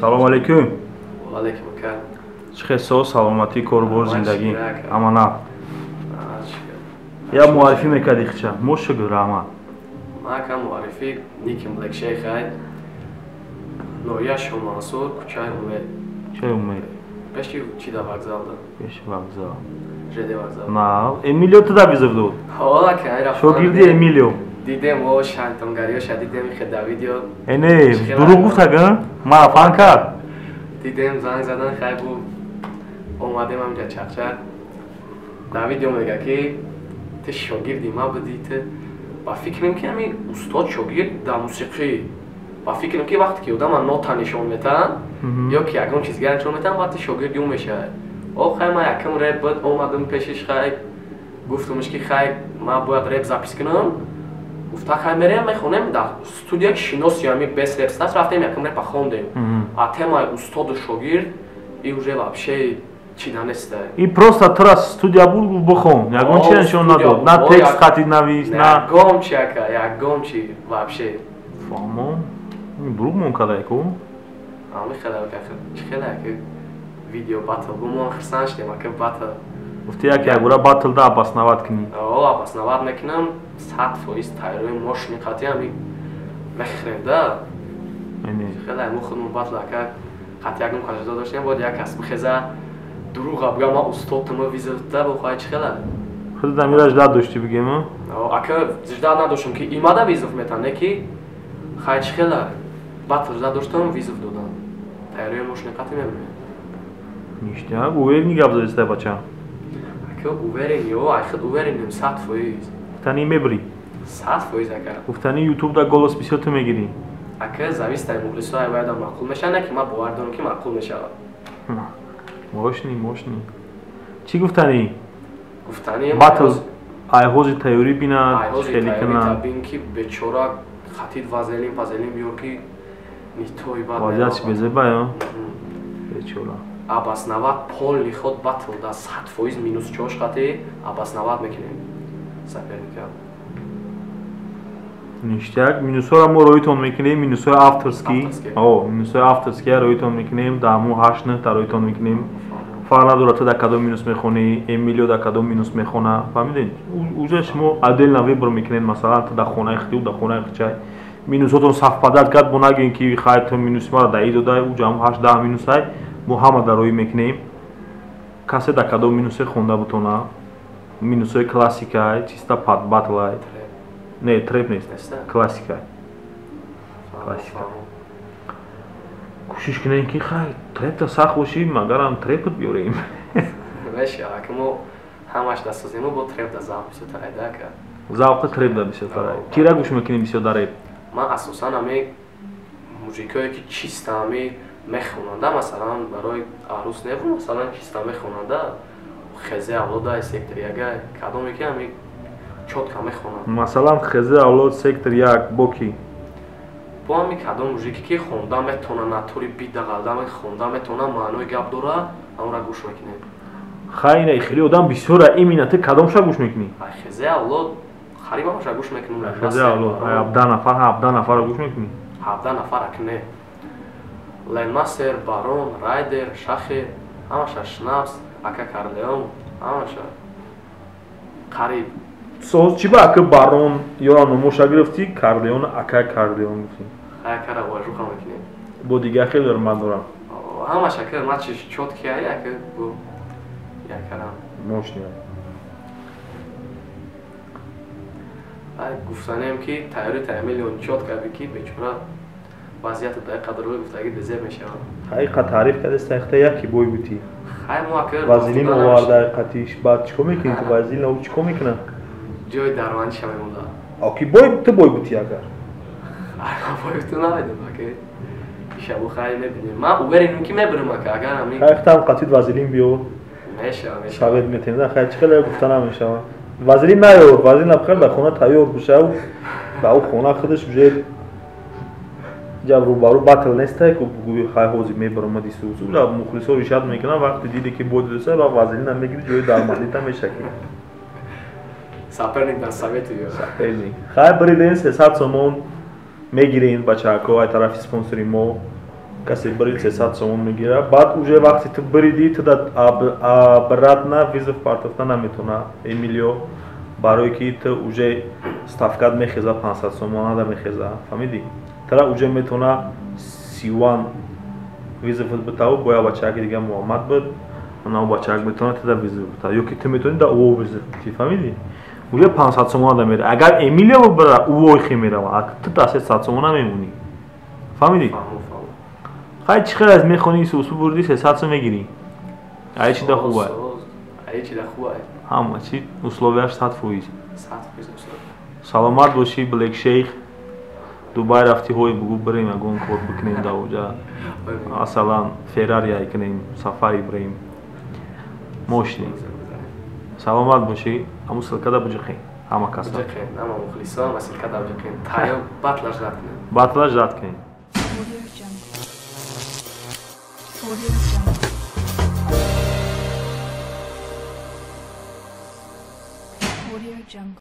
салом алейкум алейкум ака чӣ хесо саломатӣ корбор зиндагӣ амана я муаррифӣ мекарди хича мо шугур ама мака муаррифӣ никим лекшейхай ноҳия шомансур кучаи умед чаи умед пеши чида вокзалда пеши вокзал на эмилио туда визов дод ҳола кайра шогирди эмилио. Дидем о шайтонгариёша дидем хе давидио эне дурӯғ гуфт ага мара фан кард. Дидем занг задан хай бу. Омадем ҳамҷа чақчак давидио мега ки ти шогирди ма будӣ ти ба фикрам ки ҳами устод шогирд дар мусиқӣ. Ба фикрам ки вақте ки одама нота нишон метаҳанд ё ки ягон чиз дигар нишон метаҳанд баъд ти шогирд ю мешавад о хай ма якам реп буд омадам пешиш хай гуфтамш ки хай ма бояд реп запис кунам гуфта хай мерем мехонем дар студия ки шиноси ами бес репс аст рафтем якам репа хондем а темаи устоду шогирд и уже вообще чида неста и просто тура студия буд бихон ягон чи нишон надод на текст хати навис на ягон чи ака ягон чи вообще. Фаҳмо дурӯғ мон кадаеку ами хелака чи хелака видео батл гумон хирсан шудем ака батл. Гуфти як ягура батл да абаснавад кунӣ о абаснавад мекунам. Сад фоиз тайёрои мошини қати ами. Мехӯрем да. Хеле мо худмон батл ака қати ягон каждо доштем бод як кас бихеза дурӯға бигам ма устодтама визавда бохоҳа чи хела худам ира ждат дошти бигем ака ждат надоштам ки имада визов метан не ки? Хай чи хела батл ждат доштам визов додам. Тайёрои мошини қати мебинем ништяк уверени гап задистай бача? Ака уверен ё айхуд уверенем сад фоиз. Гуфтани мебирӣ сад фоиз ака. Гуфтани ютубда голос бисёр ту мегирӣ. Ака завистай мухлисои вайда маъқул мешавад не ки ман бовар дорам ки маъқул мешавад. Мошни мошни чӣ гуфтанӣ? Гуфтани батл айҳози тайёрӣ бинад хеле кунад? бин ки бечора хатид вазелин вазелин биёр ки нитои бад вазият чи безебаё бечора абаснавад пол лиход батл да сад фоиз минус чош хати абаснавад мекунем. Соперника ништяк минусҳоро мо роитон мекунем минусҳои авторски минусҳои авторския роитон мекунем даҳму ҳашт нӯҳта роитон мекунем. Фарқ надорад ту дар кадом минус мехонӣ эмилио дар кадом минус мехона. Фаҳмидед? Уже шумо отдельно выбор мекунед масалан ту дар хонаи хиту дар хонаи хичай минусҳотон сафпадат кард бо нагӯем ки хай ту минуси мара даи дода ҷамъ ҳашт даҳ минусай мо ҳама дароӣ мекунем. Касе дар кадом минусе хонда бутона минусҳои классикай чиста батлай. Не треп нест. Классикай. Классика. кӯшиш кунем ки хай трепта сахт боши магарам трепут биёрем. Мешавад ки мо ҳамаш дастсозимо бо трепда завқ бисёртарайдака завқи трепда бисёртарай кира гӯш мекунем бисёр дар реп ман асосан ами мужикое ки чиста ами мехонанда масалан барои арӯс неву масалан чиста мехонанда хезе авлода сектор яга кадоме ки ами чотка мехонанд масалан хезе авлод сектор як бо ки бо ами кадом мужике ки хонда метона натури бидагалда хонда метона маънои гап дора амра гӯш мекунем хайна хеле одам бисёра имина ти кадомша гӯш мекунӣ? Хезе авлод харибамаша гӯш мекунем хезе авлод ҳабда нафар ҳабда нафара гӯш мекунӣ? ҳабда нафара ки не ленмасер барон райдер шахер ҳамаша шнапс ака карлеон ҳамаша қариб соз чӣ ба ака барон ё номоша гирифтӣ? Карлеон ака карлеон гуфтӣ акара важуха мекунем. Бо дигар хеле ман дорам. Ҳамаша ка мачи чотки ай ака бо якарам мошния ай гуфтанем ки тайёри таймилион чотка бики бечора вазъияту дар қадрҳои гуфтагӣ безеб мешавад ҳақиқа таъриф кардеста ҳақиқа яке бой бутӣ хай мо ака вазилин оварда ҳақиқатиш баъд чӣ кор мекунӣ ту вазилин ав чӣ кор мекунад ҷои дармандиша мемонда оки бой ту бой бутӣ агар бой ту наведем ака шабу хай мебинем ман увереним ки мебирам ака агар ҳамин ҳақиқата ҳақиқатит вазилин биёр мешава мешава савед метенда хай чӣ хеле гуфта намешавад вазилин наёр вазилин абхер дар хона тайёр бошав ба ӯ хона худаш уже ҷаб рӯбарӯ батл нестай ку гӯи хай ҳозир мебарам дистусура мухлисо ришат мекунам вақте диде ки бой додаса ба вазилина мегири ҷои дармандита мешакӣ Соперник дар совету ё. Соперник. Хай бриден 300 сомон мегирин бачаҳако ай тарафи спонсори мо. Касе брид 300 сомон мегира баъд уже вақте ту бриди ту обратно визов партофта наметона эмилио барое ки ту уже ставкат мехеза 500 сомонада мехеза фаҳмидӣ тара уже метона сиван. Визовот битаву боя бачаҳаки дига муомад буд. Она бачаҳак метона туда визов бита ё ки ту метони да ово визов бити фаҳмидӣ? Уже 500 сомонада мера агар эмилио бибара увойхе мерава ту да 300 сомона мемонӣ. Фаҳмидӣ? Хай чӣ хел аз мехони сусу бурди 300 сом мегирӣ? Ай чи да хуба ай чи да хуба ҳама чи условияш 100 фоиз. Саломат бошӣ блек шейх дубай рафти ҳой бугу бирем ягон кор бикунем давоҷа. Масалан ферария кунем сафари бирем. Мошини саломат бошӣ? Ҳамун силкада буҷиқем ҳама кас батлаш рад кунем. Audio Jungle.